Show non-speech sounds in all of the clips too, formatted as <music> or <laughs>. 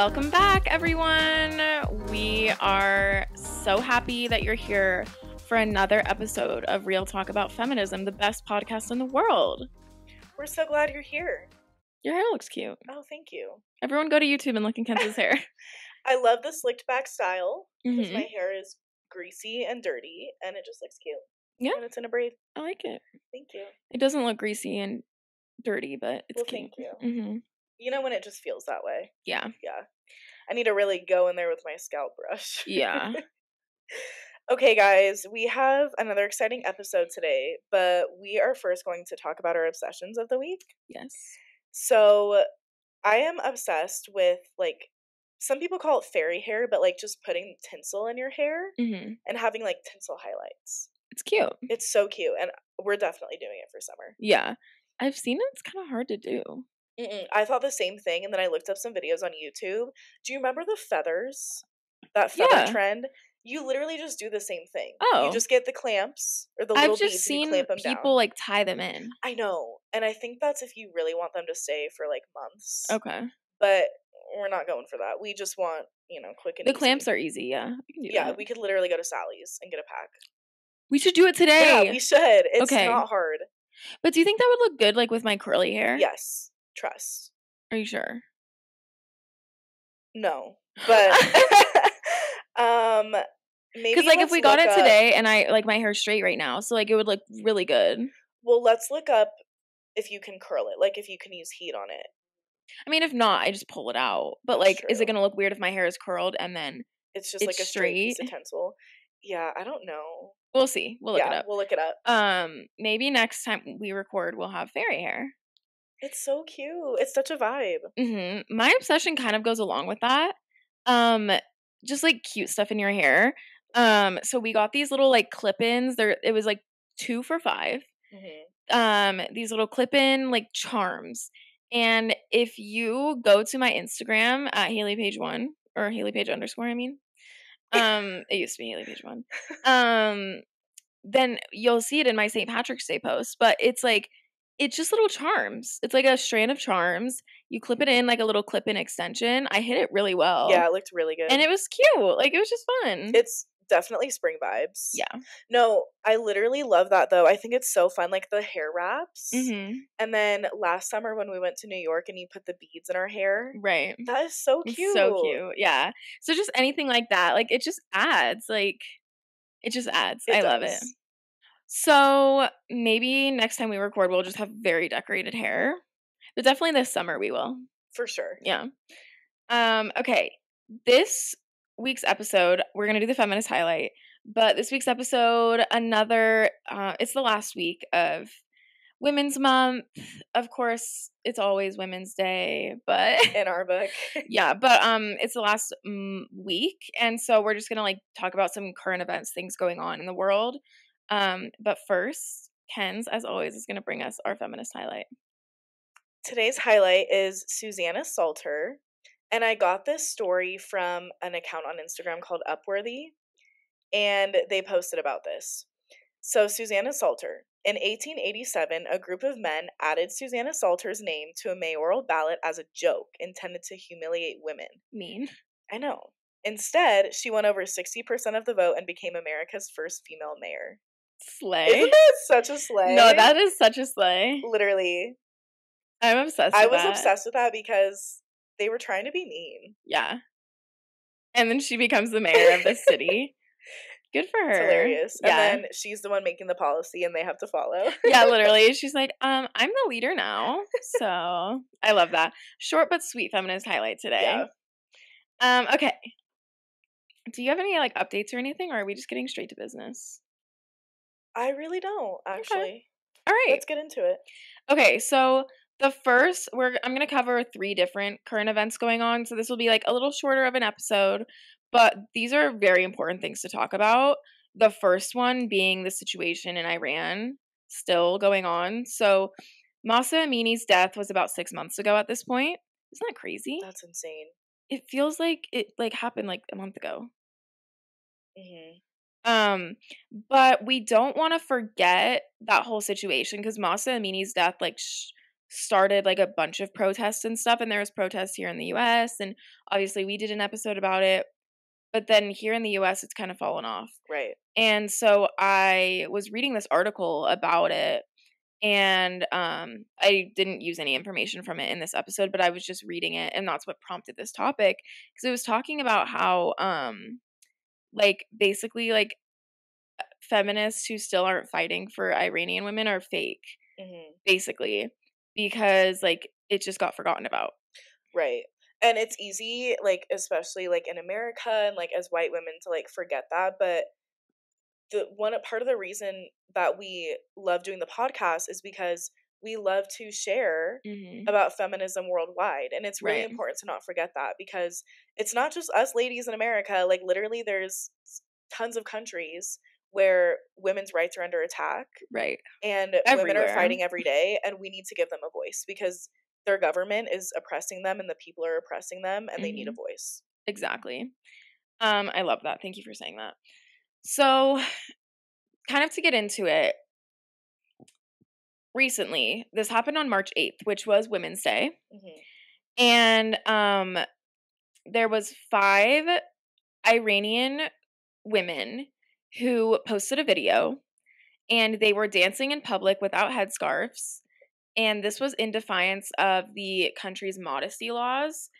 Welcome back, everyone. We are so happy that you're here for another episode of Real Talk About Feminism, the best podcast in the world. We're so glad you're here. Your hair looks cute. Oh, thank you. Everyone go to YouTube and look at Kenz's hair. <laughs> I love the slicked back style because Mhm. my hair is greasy and dirty and it just looks cute. Yeah. And it's in a braid. I like it. Thank you. It doesn't look greasy and dirty, but it's well, cute. thank you. hmm You know when it just feels that way? Yeah. Yeah. I need to really go in there with my scalp brush. Yeah. <laughs> okay, guys, we have another exciting episode today, but we are first going to talk about our obsessions of the week. yes. So I am obsessed with like some people call it fairy hair, but like just putting tinsel in your hair hmm and having like tinsel highlights. It's cute. It's so cute, and we're definitely doing it for summer. Yeah. I've seen. It's kind of hard to do. Mm-mm. I thought the same thing, and then I looked up some videos on YouTube. Do you remember the feathers? That feather Yeah. trend. You literally just do the same thing. Oh. you just get the clamps or the little I've just beads and you clamp them people down. like tie them in. I know, and I think that's if you really want them to stay for like months. Okay. But we're not going for that. We just want you know quick and The easy. clamps are easy. Yeah. We Yeah, that. we could literally go to Sally's and get a pack. We should do it today. Yeah, we should. It's Okay. not hard. But do you think that would look good like with my curly hair? Yes, trust. Are you sure? No, <laughs> but <laughs> <laughs> um, maybe Because like if we got it up- today and I like my hair straight right now, so like it would look really good. Well, let's look up if you can curl it, like if you can use heat on it. I mean, if not, I just pull it out. But That's like, is it gonna look weird if my hair is curled and then It's just It's like a straight piece of straight? tinsel. Yeah, I don't know. we'll see. We'll look yeah, it up. we'll look it up. Um, maybe next time we record, we'll have fairy hair. It's so cute. It's such a vibe. hmm My obsession kind of goes along with that. Um, just like cute stuff in your hair. Um, so we got these little like clip-ins. There, it was like two for five. hmm um these little clip-in like charms and if you go to my instagram at haley page one or haley page underscore i mean <laughs> um it used to be haley page one um then you'll see it in my st patrick's day post but it's like it's just little charms it's like a strand of charms you clip it in like a little clip-in extension i hit it really well Yeah, it looked really good. and it was cute like it was just fun it's definitely spring vibes. yeah No, I literally love that though. I think it's so fun, like the hair wraps. hmm And then last summer when we went to New York and you put the beads in our hair, right that is so It's cute. So cute. Yeah. So just anything like that, like it just adds, like it just adds. I love it. So maybe next time we record, we'll just have very decorated hair. But definitely this summer we will. For sure. Yeah. Um, okay. This week's episode, we're gonna do the feminist highlight. But this week's episode, another uh it's the last week of Women's Month. Of course, it's always Women's Day, but <laughs> In our book. yeah but um it's the last mm, week and so we're just gonna like talk about some current events things going on in the world um but first Kenz as always is gonna bring us our feminist highlight Today's highlight is Susanna Salter. And I got this story from an account on Instagram called Upworthy. And they posted about this. So, Susanna Salter. In 1887, a group of men added Susanna Salter's name to a mayoral ballot as a joke intended to humiliate women. mean I know. Instead, she won over 60% of the vote and became America's first female mayor. Slay Isn't that such a slay? no that is such a slay literally. i'm obsessed I was that. obsessed with that because they were trying to be mean. yeah and then she becomes the mayor of the city good for her It's hilarious. yeah And then she's the one making the policy and they have to follow. yeah, <laughs> literally. She's like, um, I'm the leader now. So I love that. Short but sweet feminist highlight today. Yeah. Um, okay. Do you have any like updates or anything, or are we just getting straight to business? I really don't, actually. All right. Let's get into it. Okay, so the first we're I'm gonna cover three different current events going on. So this will be like a little shorter of an episode, but these are very important things to talk about. The first one being the situation in Iran still going on. So Mahsa Amini's death was about six months ago at this point. Isn't that crazy? That's insane. It feels like it like happened like a month ago. hmm Um, but we don't want to forget that whole situation because Mahsa Amini's death like sh- started like a bunch of protests and stuff and there was protests here in the US and obviously we did an episode about it but then here in the US it's kind of fallen off. Right. And so I was reading this article about it and um I didn't use any information from it in this episode but I was just reading it and that's what prompted this topic because it was talking about how um like basically like feminists who still aren't fighting for Iranian women are fake hmm basically because like it just got forgotten about. Right. And it's easy, like, especially like in America and like as white women to like forget that. But the one part of the reason that we love doing the podcast is because we love to share Mm-hmm. about feminism worldwide. And it's really Right. important to not forget that because it's not just us ladies in America. Like, literally, there's tons of countries where women's rights are under attack Right. and women are fighting every day and we need to give them a voice because their government is oppressing them and the people are oppressing them and they need a voice Exactly. Um, I love that. Thank you for saying that. So, kind of to get into it, recently, this happened on March 8th, which was Women's Day. hmm And um there was five Iranian women who posted a video and they were dancing in public without headscarves. And this was in defiance of the country's modesty laws.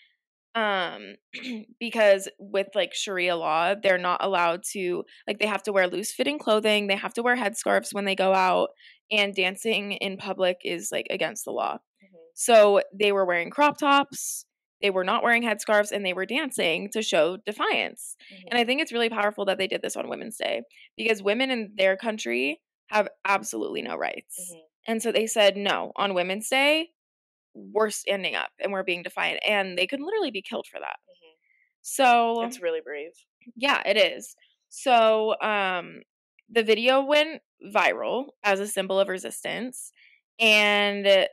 Um <clears throat> because with like Sharia law, they're not allowed to like they have to wear loose fitting clothing, they have to wear headscarves when they go out and dancing in public is like against the law. hmm So they were wearing crop tops, they were not wearing headscarves, and they were dancing to show defiance. And I think it's really powerful that they did this on Women's Day because women in their country have absolutely no rights. hmm And so they said, no, on Women's Day, we're standing up and we're being defiant. And they could literally be killed for that. hmm So it's really brave yeah, it is. So um the video went viral as a symbol of resistance and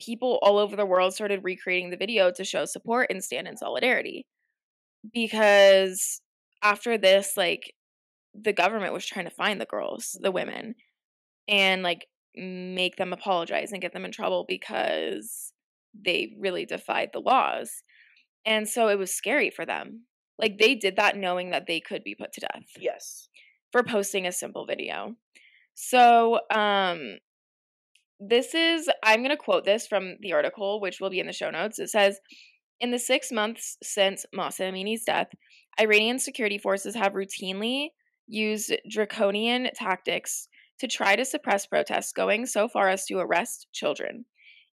people all over the world started recreating the video to show support and stand in solidarity. Because after this like the government was trying to find the girls, the women and like make them apologize and get them in trouble because they really defied the laws. And so it was scary for them. Like they did that knowing that they could be put to death yes for posting a simple video. So, um this is I'm going to quote this from the article which will be in the show notes. It says in the 6 months since Mahsa Amini's death, Iranian security forces have routinely used draconian tactics to try to suppress protests, going so far as to arrest children.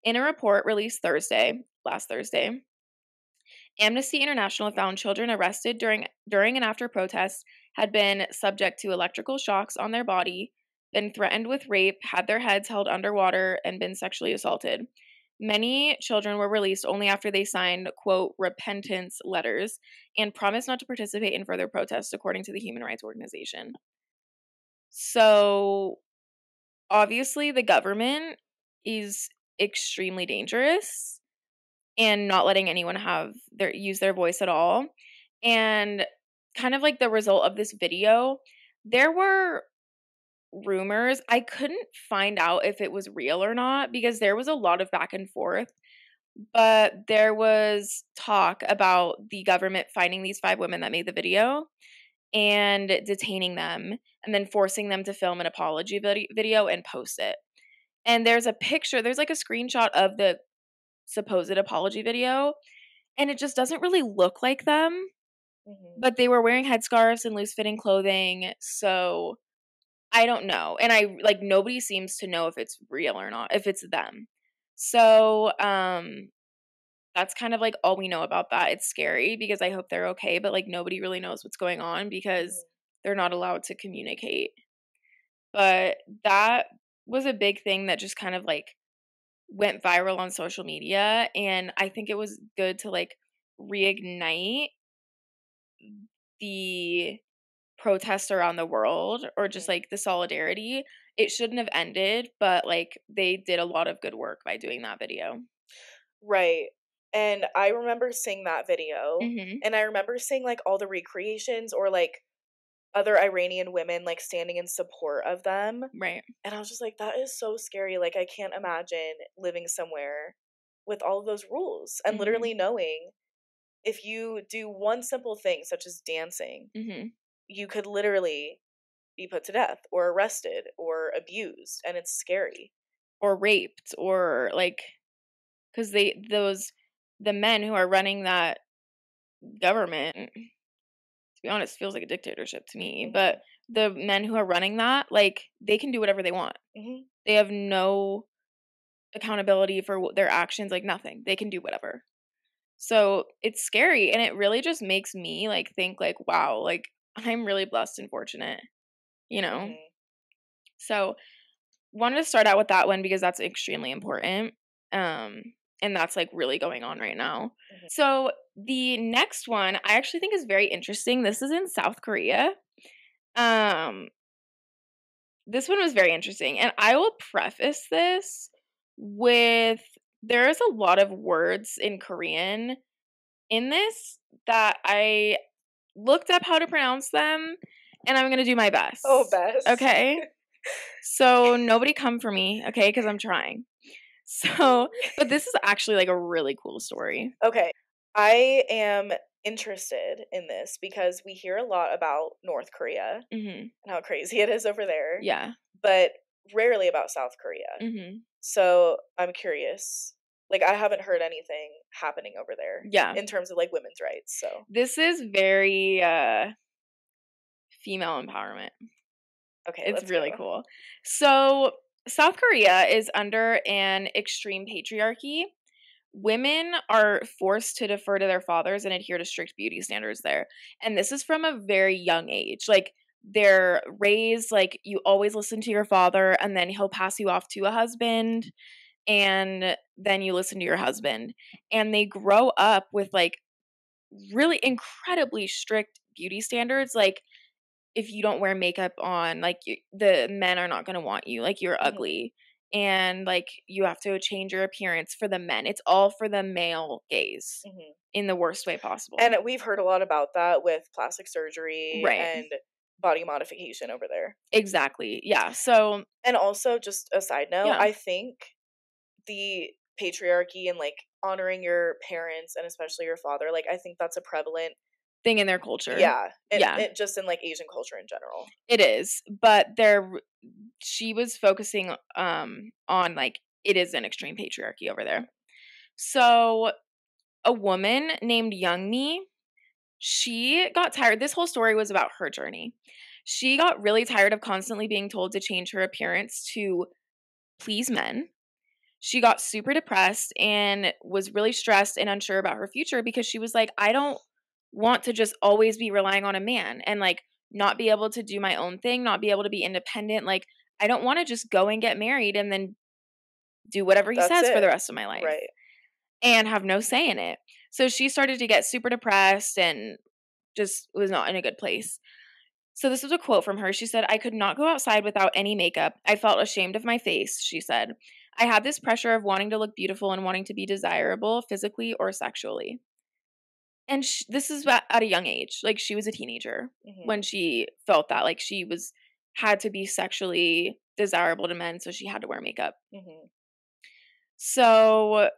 In a report released Thursday, last Thursday, Amnesty International found children arrested during during and after protests had been subject to electrical shocks on their body, been threatened with rape, had their heads held underwater, and been sexually assaulted. Many children were released only after they signed, quote, repentance letters and promised not to participate in further protests, according to the Human Rights Organization. So, obviously, the government is extremely dangerous and not letting anyone have their use their voice at all. And kind of like the result of this video, there were rumors. I couldn't find out if it was real or not because there was a lot of back and forth. But there was talk about the government finding these five women that made the video and detaining them and then forcing them to film an apology video and post it. And there's a picture, there's like a screenshot of the supposed apology video, and it just doesn't really look like them hmm but they were wearing headscarves and loose fitting clothing so i don't know and i like nobody seems to know if it's real or not if it's them. So um that's kind of like all we know about that. It's scary because i hope they're okay but like nobody really knows what's going on because they're not allowed to communicate. But that was a big thing that just kind of like went viral on social media and i think it was good to like reignite the protests around the world or just like the solidarity it shouldn't have ended but like they did a lot of good work by doing that video right and i remember seeing that video mm-hmm. and i remember seeing like all the recreations or like other Iranian women like standing in support of them. Right. And I was just like, that is so scary. Like, I can't imagine living somewhere with all of those rules and Mhm. literally knowing if you do one simple thing, such as dancing, hmm you could literally be put to death or arrested or abused. And it's scary. Or raped, or like, because they those the men who are running that government. To be honest, feels like a dictatorship to me. Mhm. But the men who are running that, like, they can do whatever they want. hmm They have no accountability for their actions, like nothing. They can do whatever. So it's scary, and it really just makes me like think, like, wow, like I'm really blessed and fortunate, you know. Mhm. So wanted to start out with that one because that's extremely important. Um and that's like really going on right now. Mhm. So the next one I actually think is very interesting. This is in South Korea. Um this one was very interesting and I will preface this with there is a lot of words in Korean in this that I looked up how to pronounce them and I'm going to do my best. Oh, best. Okay. <laughs> So nobody come for me, okay? Because I'm trying. <laughs> So, but this is actually like a really cool story. Okay. I am interested in this because we hear a lot about North Korea hmm and how crazy it is over there, Yeah. but rarely about South Korea. hmm So I'm curious. Like, I haven't heard anything happening over there Yeah. in terms of like women's rights. So, This is very uh female empowerment. okay. It's really go. cool. So, South Korea is under an extreme patriarchy. Women are forced to defer to their fathers and adhere to strict beauty standards there. And this is from a very young age. Like, they're raised like you always listen to your father, and then he'll pass you off to a husband, and then you listen to your husband. And they grow up with like really incredibly strict beauty standards. Like, if you don't wear makeup on, like you, the men are not going to want you. Like you're Mhm. ugly. And like you have to change your appearance for the men. It's all for the male gaze Mhm. in the worst way possible. And we've heard a lot about that with plastic surgery Right. and body modification over there. exactly. Yeah. So, And also, just a side note, Yeah. I think the patriarchy and like honoring your parents and especially your father, like I think that's a prevalent, thing in their culture. yeah, and, Yeah. it, just in like Asian culture in general. It is. But there she was focusing um on like it is an extreme patriarchy over there. So a woman named Young Mi, she got tired. This whole story was about her journey. She got really tired of constantly being told to change her appearance to please men. She got super depressed and was really stressed and unsure about her future because she was like, I don't want to just always be relying on a man and like not be able to do my own thing, not be able to be independent. Like, I don't want to just go and get married and then do whatever he That's says for the rest of my life Right. and have no say in it. So she started to get super depressed and just was not in a good place. So this was a quote from her. She said, I could not go outside without any makeup. I felt ashamed of my face, she said. I had this pressure of wanting to look beautiful and wanting to be desirable physically or sexually. And sh- this is at a young age. Like she was a teenager Mhm. when she felt that. Like she was had to be sexually desirable to men, so she had to wear makeup. Mhm. So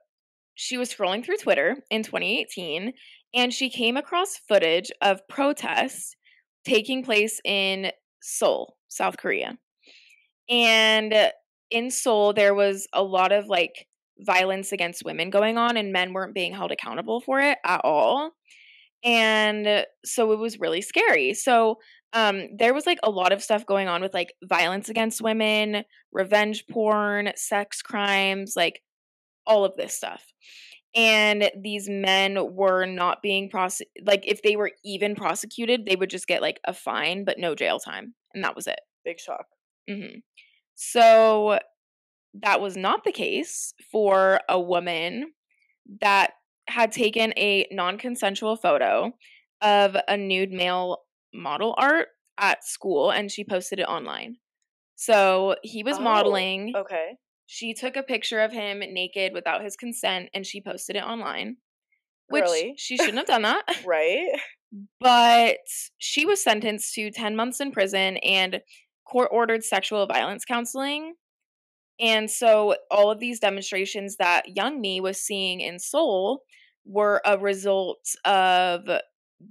she was scrolling through Twitter in 2018 and she came across footage of protests taking place in Seoul, South Korea. And in Seoul, there was a lot of like violence against women going on, and men weren't being held accountable for it at all. And so it was really scary. So um, there was like a lot of stuff going on with like violence against women, revenge porn, sex crimes, like all of this stuff. And these men were not being prosecuted. Like, if they were even prosecuted, they would just get like a fine, but no jail time. And that was it. Big shock. hmm So that was not the case for a woman that had taken a non consensual photo of a nude male model art at school and she posted it online. So he was Oh, modeling. Okay. She took a picture of him naked without his consent and she posted it online. Which Girly. she shouldn't have done <laughs> that. Right. But she was sentenced to 10 months in prison and court ordered sexual violence counseling. And so all of these demonstrations that Young Mi was seeing in Seoul were a result of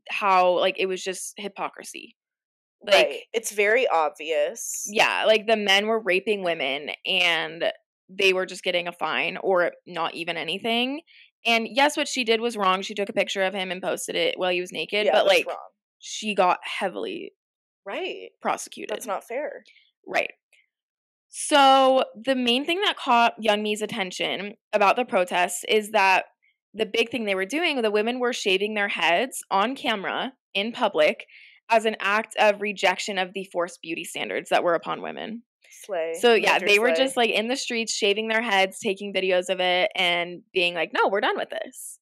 how like it was just hypocrisy. Like right. It's very obvious. yeah, like the men were raping women and they were just getting a fine or not even anything. And yes, what she did was wrong. She took a picture of him and posted it while he was naked, Yeah, but like wrong. she got heavily Right. prosecuted. That's not fair. Right. So the main thing that caught Young Mi's attention about the protests is that the big thing they were doing, the women were shaving their heads on camera in public as an act of rejection of the forced beauty standards that were upon women. Slay. So yeah, Major they were slay. just like in the streets shaving their heads, taking videos of it and being like, "No, we're done with this."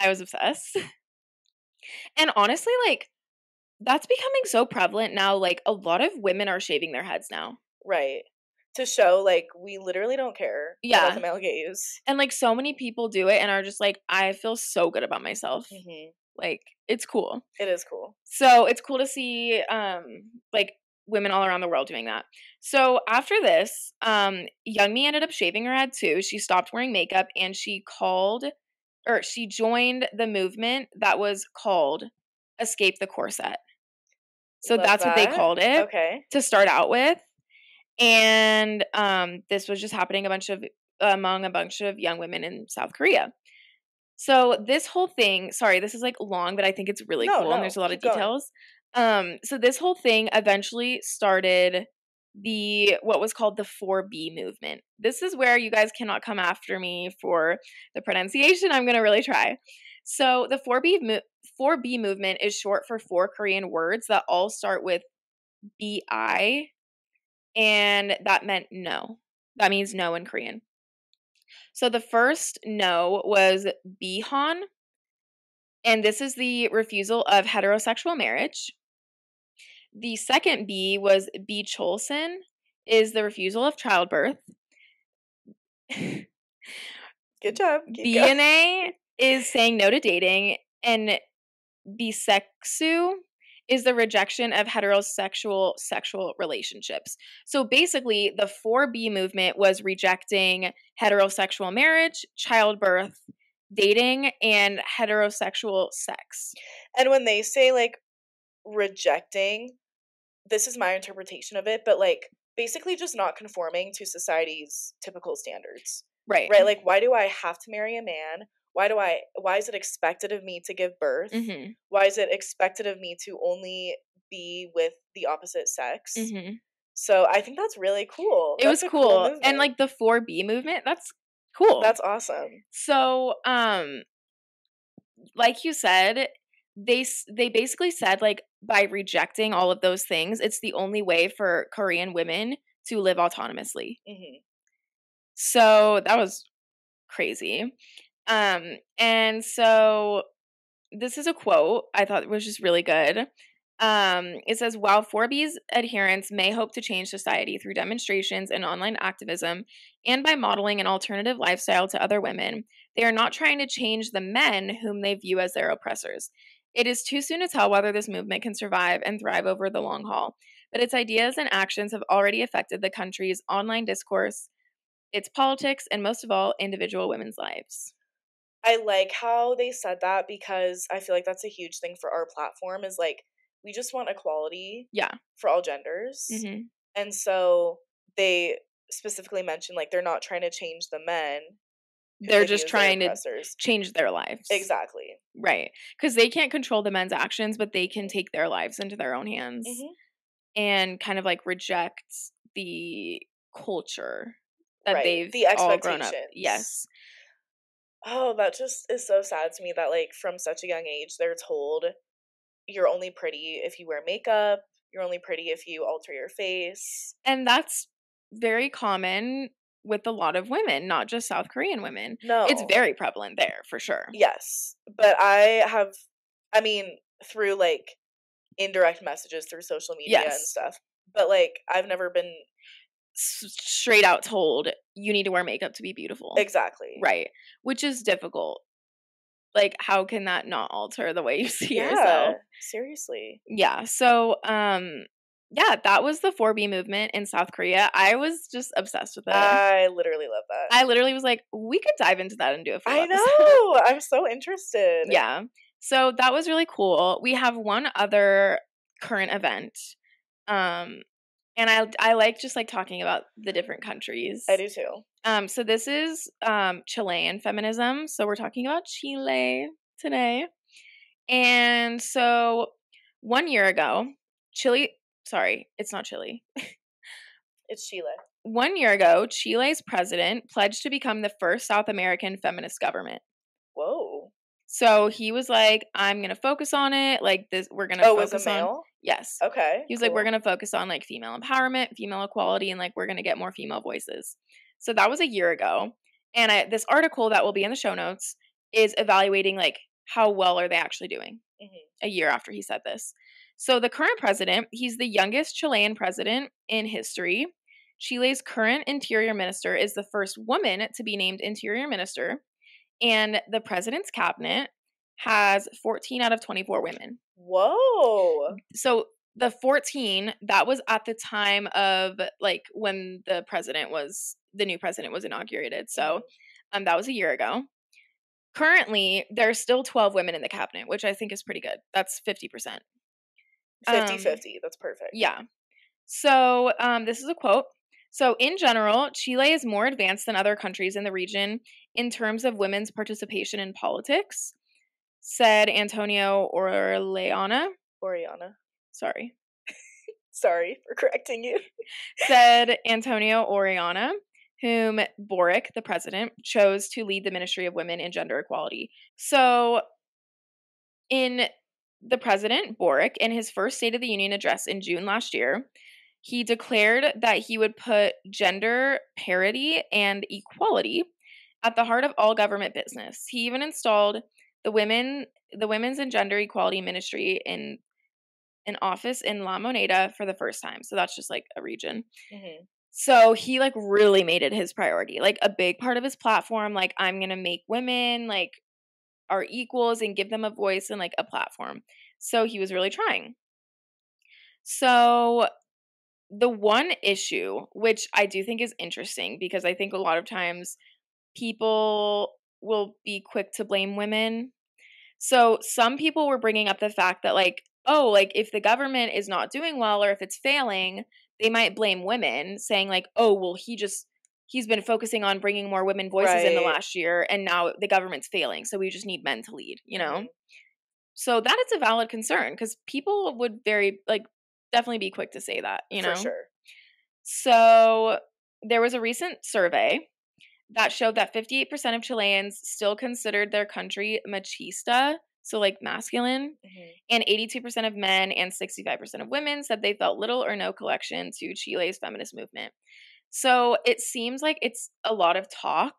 I was obsessed. And honestly, like that's becoming so prevalent now. Like a lot of women are shaving their heads now. right. To show like we literally don't care Yeah. about the male gaze. And like so many people do it and are just like, I feel so good about myself. hmm Like it's cool. It is cool. So it's cool to see um like women all around the world doing that. So after this, um Young Mi ended up shaving her head too. She stopped wearing makeup and she called or she joined the movement that was called Escape the Corset. So Love that's what they called it Okay. to start out with. And um, this was just happening a bunch of among a bunch of young women in South Korea. So this whole thing, sorry, this is like long, but I think it's really No, cool no, and there's a lot of details. going. Um, so this whole thing eventually started the what was called the 4B movement. This is where you guys cannot come after me for the pronunciation. I'm going to really try. So the 4B mo- 4B movement is short for four Korean words that all start with bi and that meant no. That means no in Korean. So the first no was bihan and this is the refusal of heterosexual marriage. The second B was B. Cholson is the refusal of childbirth. Good job. <laughs> Keep going. BNA is saying no to dating, and bisexu is the rejection of heterosexual sexual relationships. So basically, the 4B movement was rejecting heterosexual marriage, childbirth, dating, and heterosexual sex. And when they say like rejecting, this is my interpretation of it, but like basically just not conforming to society's typical standards. Right. Right? Like why do I have to marry a man? Why do I why is it expected of me to give birth? hmm Why is it expected of me to only be with the opposite sex? hmm So I think that's really cool. It That's was a cool. and like the 4B movement, that's cool. that's awesome. So, um, like you said, they they basically said like by rejecting all of those things, it's the only way for Korean women to live autonomously. hmm So that was crazy. Um, and so this is a quote I thought was just really good. Um, it says, while 4B's adherents may hope to change society through demonstrations and online activism and by modeling an alternative lifestyle to other women, they are not trying to change the men whom they view as their oppressors. It is too soon to tell whether this movement can survive and thrive over the long haul, but its ideas and actions have already affected the country's online discourse, its politics, and most of all, individual women's lives. I like how they said that because I feel like that's a huge thing for our platform is like we just want equality Yeah. for all genders. hmm And so they specifically mentioned like they're not trying to change the men. They're just their trying to change their lives. Exactly. Right. Because they can't control the men's actions, but they can take their lives into their own hands Mhm. and kind of like reject the culture that Right, they've the all grown up. Yes. Oh, that just is so sad to me that like from such a young age they're told you're only pretty if you wear makeup, you're only pretty if you alter your face. And that's very common with a lot of women, not just South Korean women. No. It's very prevalent there for sure. Yes. But I have I mean through like indirect messages through social media and stuff. But like I've never been S- straight out told you need to wear makeup to be beautiful. exactly. Right. Which is difficult. like how can that not alter the way you <laughs> see yeah, yourself? seriously. Yeah. So, um yeah, that was the 4B movement in South Korea. I was just obsessed with it. I literally love that. I literally was like, we could dive into that and do a full I episode. know. <laughs> I'm so interested. Yeah. So that was really cool. We have one other current event. Um and I I like just like talking about the different countries. I do too. Um so this is um Chilean feminism. So we're talking about Chile today. And so one year ago, Chile sorry, it's not Chile. <laughs> It's Chile. One year ago, Chile's president pledged to become the first South American feminist government. Whoa. So he was like, I'm gonna focus on it. Like this we're gonna Oh, focus on? Yes. Okay. He was like, we're going to focus on like female empowerment, female equality, and like we're going to get more female voices. So that was a year ago. And I, this article that will be in the show notes is evaluating like how well are they actually doing Mhm. a year after he said this. So the current president, he's the youngest Chilean president in history. Chile's current interior minister is the first woman to be named interior minister. And the president's cabinet has 14 out of 24 women Whoa. so the 14 that was at the time of like when the president was the new president was inaugurated so um that was a year ago currently there's still 12 women in the cabinet which i think is pretty good that's 50% 50 um, 50. That's perfect. yeah so um this is a quote so in general chile is more advanced than other countries in the region in terms of women's participation in politics said antonio orleana Oriana. sorry Sorry for correcting you. said Antonio Oriana, whom Boric, the president, chose to lead the Ministry of Women and Gender Equality. So, in the president, Boric, in his first State of the Union address in June last year, he declared that he would put gender parity and equality at the heart of all government business. He even installed the women the Women's and Gender Equality Ministry in an office in La Moneda for the first time. So that's just like a region. Mhm. So he like really made it his priority. Like a big part of his platform like I'm going to make women like are equals and give them a voice and like a platform. So he was really trying. So the one issue which I do think is interesting because I think a lot of times people will be quick to blame women. So some people were bringing up the fact that like oh like if the government is not doing well or if it's failing, they might blame women saying like oh well he just he's been focusing on bringing more women voices in the last year and now the government's failing so we just need men to lead, you know? Mhm. So that is a valid concern because people would very like definitely be quick to say that, you know. For sure. So there was a recent survey that showed that 58% of Chileans still considered their country machista, so like masculine, Mhm. and 82% of men and 65% of women said they felt little or no connection to Chile's feminist movement. So it seems like it's a lot of talk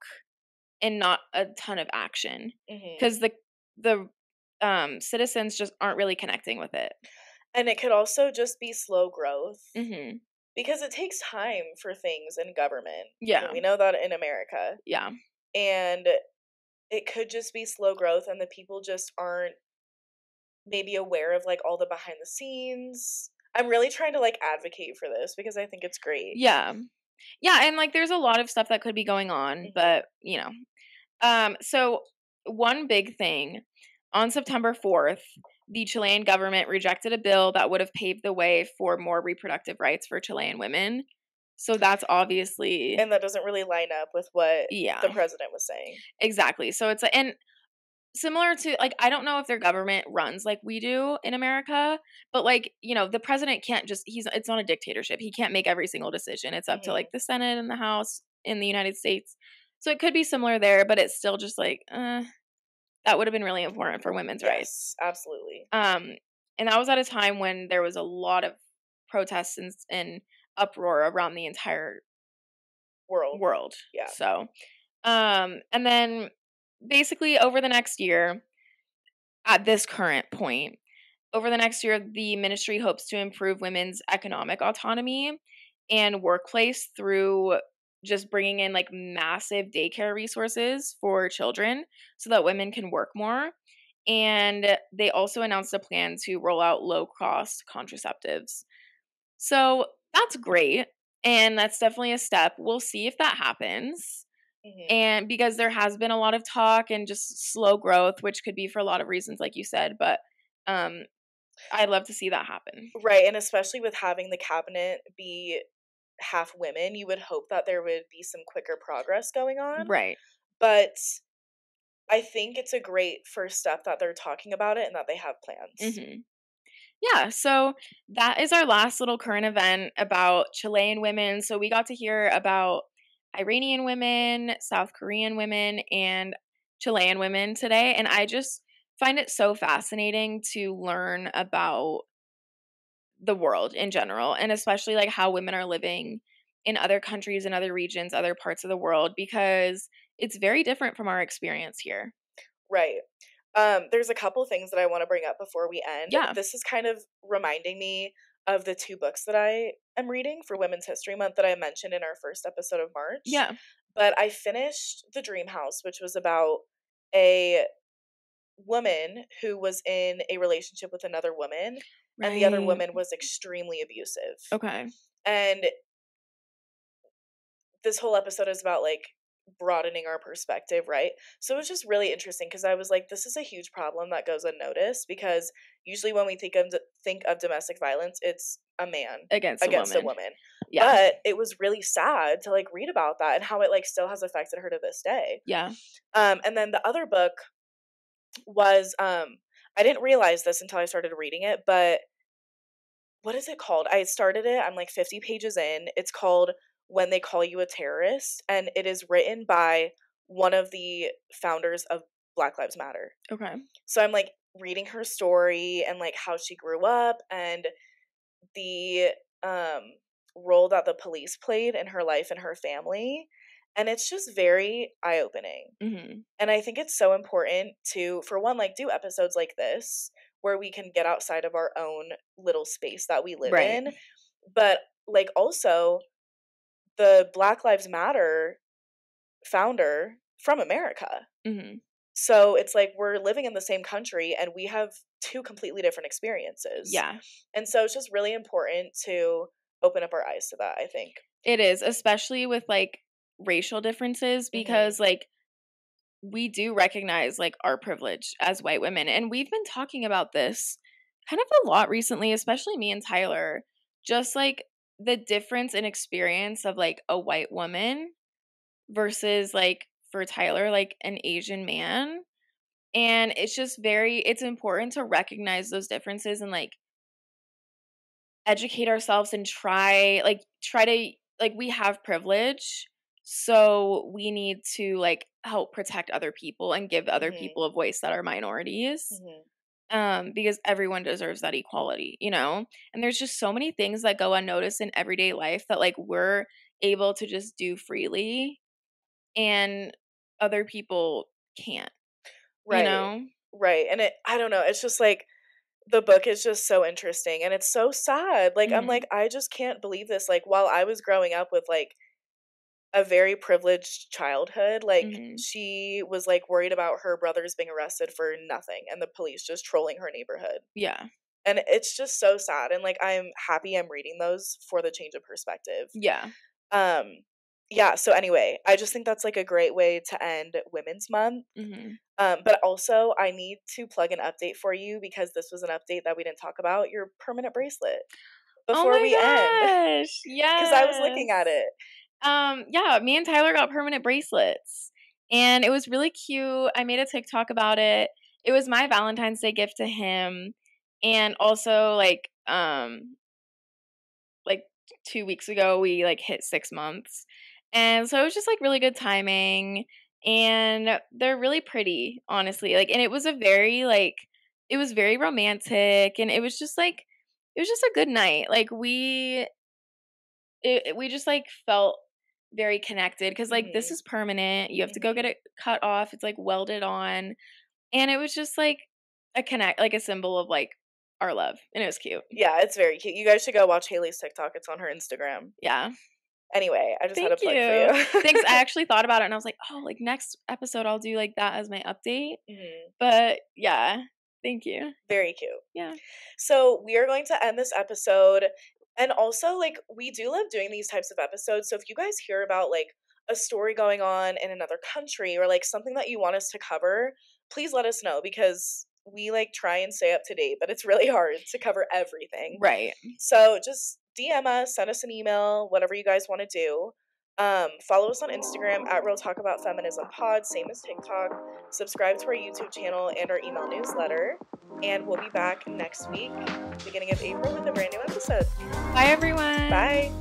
and not a ton of action because the the um, citizens just aren't really connecting with it. And it could also just be slow growth hmm because it takes time for things in government. Yeah, We know that in America. yeah, And it could just be slow growth and the people just aren't maybe aware of like all the behind the scenes. I'm really trying to like advocate for this because I think it's great. yeah, yeah. And like, there's a lot of stuff that could be going on, but you know, um. So one big thing on September 4th, the Chilean government rejected a bill that would have paved the way for more reproductive rights for Chilean women. So that's obviously And that doesn't really line up with what yeah. the president was saying. Exactly. So it's and similar to like I don't know if their government runs like we do in America, but like, you know, the president can't just he's it's not a dictatorship. He can't make every single decision. It's up to Mhm. like the Senate and the House in the United States. So it could be similar there, but it's still just like uh that would have been really important for women's rights. Absolutely. Um and that was at a time when there was a lot of protests and, and uproar around the entire World. world. Yeah. So, um, and then basically over the next year, at this current point, over the next year, the ministry hopes to improve women's economic autonomy and workplace through just bringing in like massive daycare resources for children so that women can work more. And they also announced a plan to roll out low cost contraceptives. So that's great. And that's definitely a step. We'll see if that happens. Mm-hmm. And because there has been a lot of talk and just slow growth, which could be for a lot of reasons, like you said, but um, I'd love to see that happen. Right. And especially with having the cabinet be half women, you would hope that there would be some quicker progress going on. Right. But I think it's a great first step that they're talking about it and that they have plans. Mm-hmm. Yeah, so that is our last little current event about Chilean women. So we got to hear about Iranian women, South Korean women, and Chilean women today. And I just find it so fascinating to learn about the world in general, and especially like how women are living in other countries and other regions, other parts of the world, because it's very different from our experience here. Right. Um, there's a couple things that I want to bring up before we end. Yeah. This is kind of reminding me of the two books that I am reading for Women's History Month that I mentioned in our first episode of March. Yeah. But I finished The Dream House, which was about a woman who was in a relationship with another woman right. and the other woman was extremely abusive. Okay. And this whole episode is about like broadening our perspective, right? So it was just really interesting because I was like, this is a huge problem that goes unnoticed because usually when we think of think of domestic violence, it's a man against against a woman. A woman. Yeah. But it was really sad to like read about that and how it like still has affected her to this day. Yeah. Um, and then the other book was um I didn't realize this until I started reading it, but what is it called? I started it, I'm like 50 pages in. It's called when they call you a terrorist and it is written by one of the founders of black lives matter okay so i'm like reading her story and like how she grew up and the um role that the police played in her life and her family and it's just very eye-opening mm-hmm. and i think it's so important to for one like do episodes like this where we can get outside of our own little space that we live right. in but like also the Black Lives Matter founder from America. Mm-hmm. So it's like we're living in the same country and we have two completely different experiences. Yeah. And so it's just really important to open up our eyes to that, I think. It is, especially with like racial differences, mm-hmm. because mm-hmm. like we do recognize like our privilege as white women. And we've been talking about this kind of a lot recently, especially me and Tyler. Just like the difference in experience of like a white woman versus like for Tyler like an Asian man and it's just very it's important to recognize those differences and like educate ourselves and try like try to like we have privilege so we need to like help protect other people and give other mm-hmm. people a voice that are minorities mm-hmm um, because everyone deserves that equality, you know? And there's just so many things that go unnoticed in everyday life that like we're able to just do freely and other people can't. Right. You know? Right. And it I don't know, it's just like the book is just so interesting and it's so sad. Like mm-hmm. I'm like I just can't believe this like while I was growing up with like a very privileged childhood. Like mm-hmm. she was like worried about her brothers being arrested for nothing and the police just trolling her neighborhood. Yeah. And it's just so sad and like I'm happy I'm reading those for the change of perspective. Yeah. Um yeah, so anyway, I just think that's like a great way to end Women's Month. Mm-hmm. Um, but also, I need to plug an update for you because this was an update that we didn't talk about your permanent bracelet oh before oh we gosh. <laughs> end. Yeah, because I was looking at it um, yeah, me and Tyler got permanent bracelets. And it was really cute. I made a TikTok about it. It was my Valentine's Day gift to him. And also like um like 2 weeks ago we like hit 6 months. And so it was just like really good timing and they're really pretty, honestly. Like and it was a very like it was very romantic and it was just like it was just a good night. Like we it, we just like felt very connected because like mm-hmm. this is permanent. You have to go get mm-hmm. it cut off. It's like welded on. And it was just like a connect like a symbol of like our love. And it was cute. Yeah, it's very cute. You guys should go watch Haley's TikTok. It's on her Instagram. Yeah. Anyway, I just Thank had a plug you. for you. Thanks. I <laughs> actually thought about it and I was like, oh, like next episode I'll do like that as my update. Mhm. But yeah, thank you. Very cute. Yeah. So we are going to end this episode. And also, like, we do love doing these types of episodes. So if you guys hear about like a story going on in another country or like something that you want us to cover, please let us know because we like try and stay up to date, but it's really <laughs> hard to cover everything. Right. So just DM us, send us an email, whatever you guys want to do. Um, follow us on Instagram at Real Talk About Feminism Pod, same as TikTok. Subscribe to our YouTube channel and our email newsletter. And we'll be back next week, beginning of April, with a brand new episode. Bye everyone. Bye.